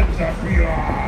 heads up we are.